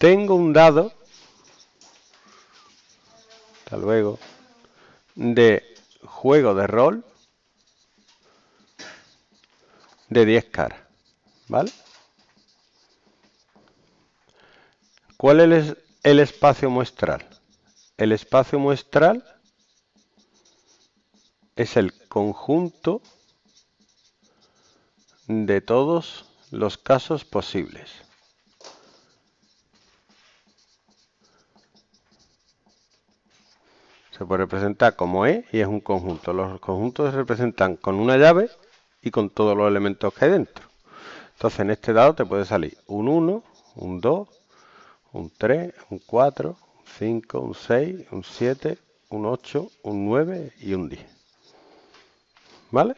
tengo un dado, hasta luego, de juego de rol de 10 caras, ¿vale? ¿Cuál es el espacio muestral? El espacio muestral es el conjunto de todos los casos posibles. Se puede representar como E y es un conjunto. Los conjuntos se representan con una llave y con todos los elementos que hay dentro. Entonces en este dado te puede salir un 1, un 2, un 3, un 4, un 5, un 6, un 7, un 8, un 9 y un 10. ¿Vale?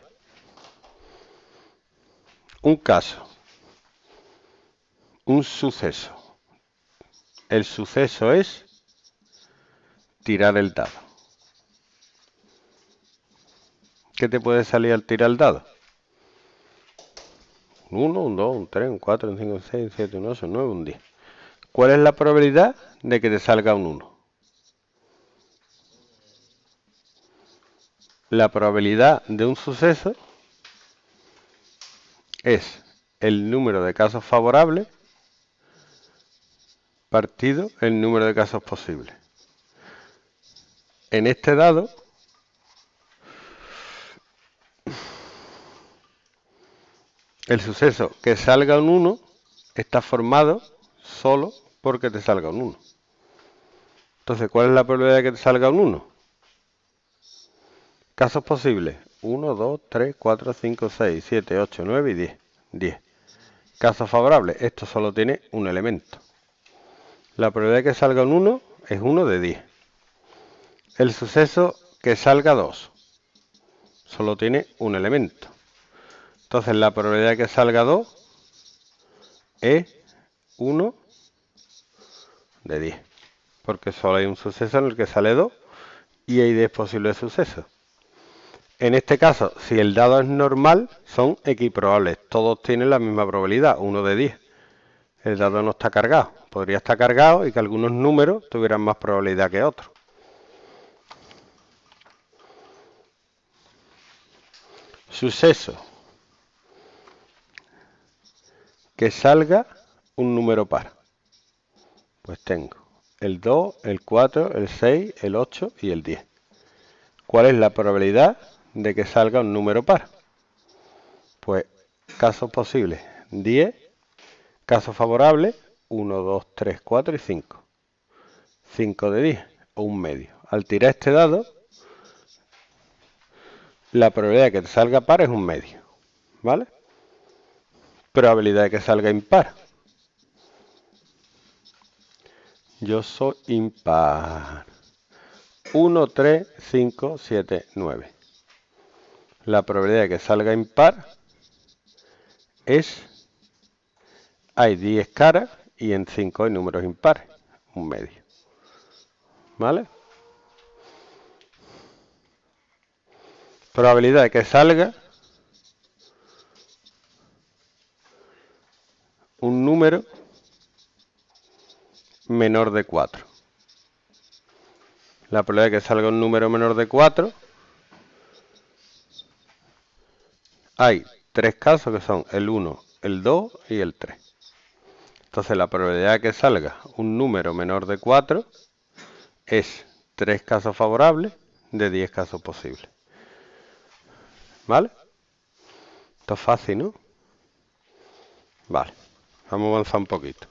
Un caso. Un suceso. El suceso es tirar el dado. ¿Qué te puede salir al tirar el dado? Un 1, un 2, un 3, un 4, un 5, un 6, un 7, un 8, un 9, un 10. ¿Cuál es la probabilidad de que te salga un 1? La probabilidad de un suceso es el número de casos favorables partido el número de casos posibles. En este dado, el suceso que salga un 1 está formado solo porque te salga un 1. Entonces, ¿cuál es la probabilidad de que te salga un 1? Casos posibles. 1, 2, 3, 4, 5, 6, 7, 8, 9 y 10. 10. Casos favorables. Esto solo tiene un elemento. La probabilidad de que salga un 1 es 1 de 10. El suceso que salga 2 solo tiene un elemento. Entonces la probabilidad de que salga 2 es 1 de 10. Porque solo hay un suceso en el que sale 2 y hay 10 posibles sucesos. En este caso, si el dado es normal, son equiprobables. Todos tienen la misma probabilidad, 1 de 10. El dado no está cargado. Podría estar cargado y que algunos números tuvieran más probabilidad que otros. Suceso. Que salga un número par. Pues tengo el 2, el 4, el 6, el 8 y el 10. ¿Cuál es la probabilidad de que salga un número par? Pues casos posibles 10, casos favorables 1, 2, 3, 4 y 5. 5 de 10 o un medio. Al tirar este dado, la probabilidad de que te salga par es un medio. ¿Vale? Probabilidad de que salga impar. Yo soy impar. 1, 3, 5, 7, 9. La probabilidad de que salga impar es... Hay 10 caras y en 5 hay números impares. Un medio. ¿Vale? Probabilidad de que salga un número menor de 4. La probabilidad de que salga un número menor de 4 hay tres casos que son el 1, el 2 y el 3. Entonces la probabilidad de que salga un número menor de 4 es 3 casos favorables de 10 casos posibles. ¿Vale? Esto es fácil, ¿no? Vale, vamos a avanzar un poquito.